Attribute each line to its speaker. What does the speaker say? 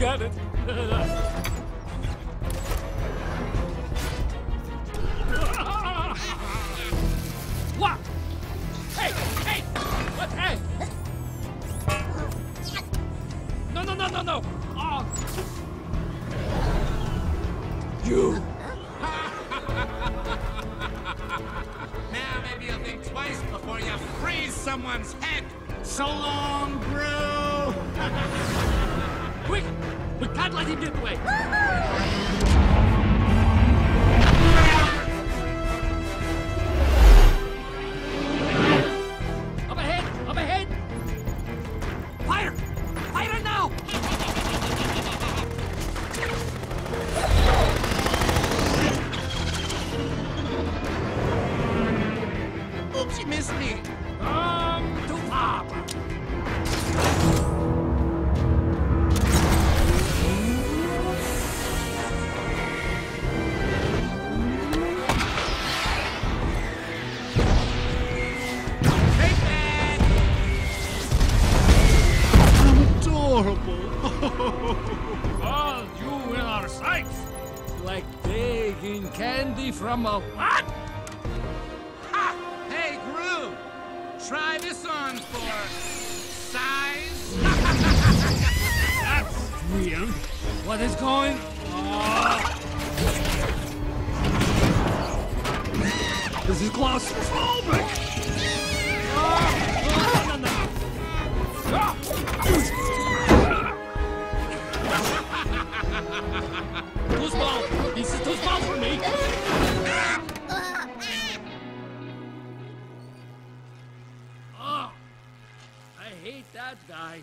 Speaker 1: got it. what? Hey, hey, what? Hey. No, no, no, no, no. Oh. You.
Speaker 2: Now maybe you'll think twice before you freeze someone's head. So long, Gru.
Speaker 1: We can't let All you in our sights! Like taking candy from a what?
Speaker 2: Ha! Hey, Gru. Try this on for size.
Speaker 1: That's weird. What is going on? This is claustrophobic! Ah, no, no, no. Too small! This is too small for me! Oh, I hate that guy.